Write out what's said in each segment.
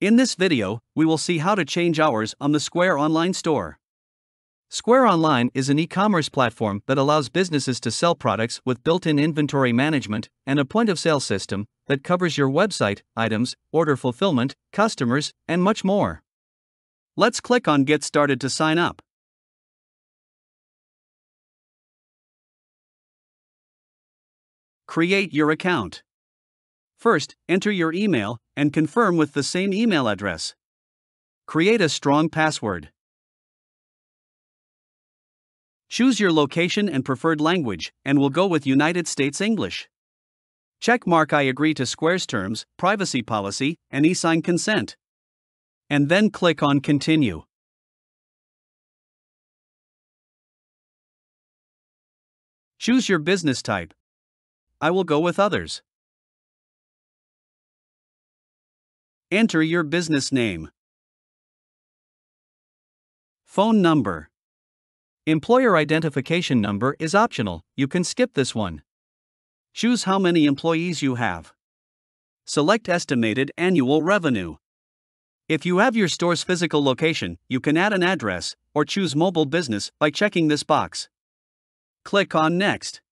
In this video, we will see how to change hours on the Square Online store. Square Online is an e commerce platform that allows businesses to sell products with built in inventory management and a point of sale system that covers your website, items, order fulfillment, customers, and much more. Let's click on Get Started to sign up. Create your account. First, enter your email and confirm with the same email address. Create a strong password. Choose your location and preferred language, and we'll go with United States English. Check mark I agree to Square's terms, privacy policy, and e sign consent. And then click on Continue. Choose your business type. I will go with others. Enter your business name. Phone number. Employer identification number is optional, you can skip this one. Choose how many employees you have. Select estimated annual revenue. If you have your store's physical location, you can add an address or choose mobile business by checking this box. Click on Next.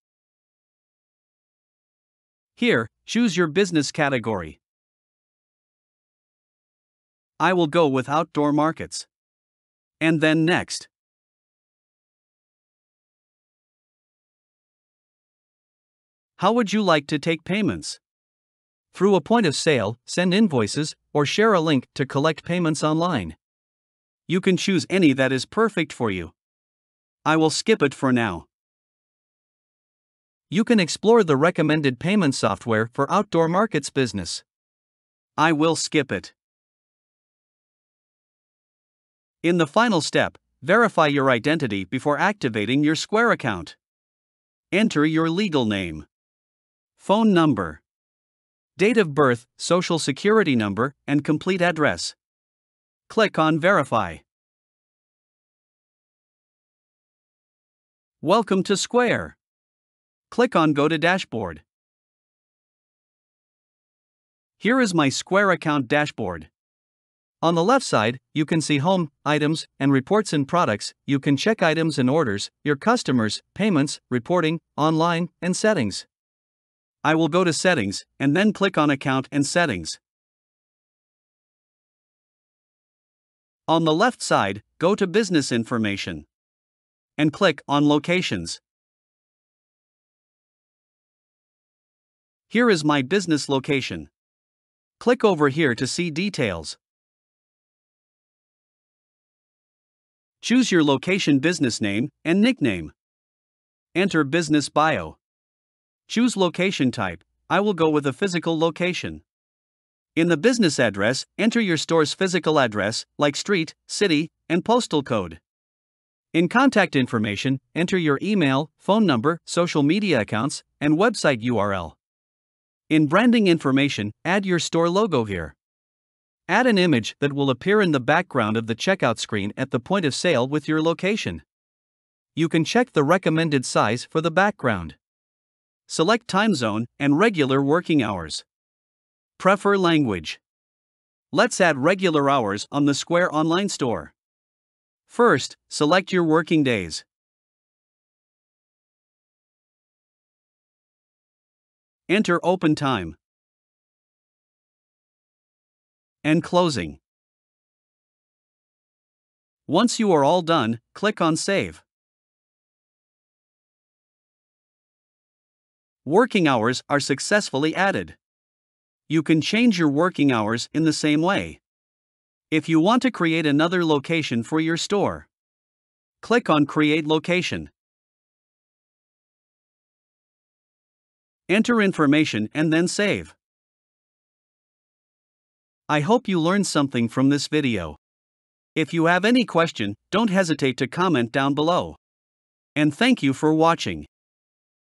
Here, choose your business category. I will go with outdoor markets. And then next. How would you like to take payments? Through a point of sale, send invoices, or share a link to collect payments online. You can choose any that is perfect for you. I will skip it for now. You can explore the recommended payment software for outdoor markets business. I will skip it. In the final step, verify your identity before activating your Square account. Enter your legal name, phone number, date of birth, social security number, and complete address. Click on Verify. Welcome to Square. Click on Go to Dashboard. Here is my Square account dashboard. On the left side, you can see Home, Items, and Reports and Products. You can check items and orders, your customers, payments, reporting, online, and settings. I will go to Settings and then click on Account and Settings. On the left side, go to Business Information and click on Locations. Here is my business location. Click over here to see details. Choose your location business name and nickname. Enter business bio. Choose location type. I will go with a physical location. In the business address, enter your store's physical address, like street, city, and postal code. In contact information, enter your email, phone number, social media accounts, and website URL. In branding information, add your store logo here. Add an image that will appear in the background of the checkout screen at the point of sale with your location. You can check the recommended size for the background. Select time zone and regular working hours. Prefer language. Let's add regular hours on the Square Online Store. First, select your working days. Enter open time and closing. Once you are all done, click on Save. Working hours are successfully added. You can change your working hours in the same way. If you want to create another location for your store, click on Create Location. Enter information and then save. I hope you learned something from this video. If you have any question, don't hesitate to comment down below. And thank you for watching.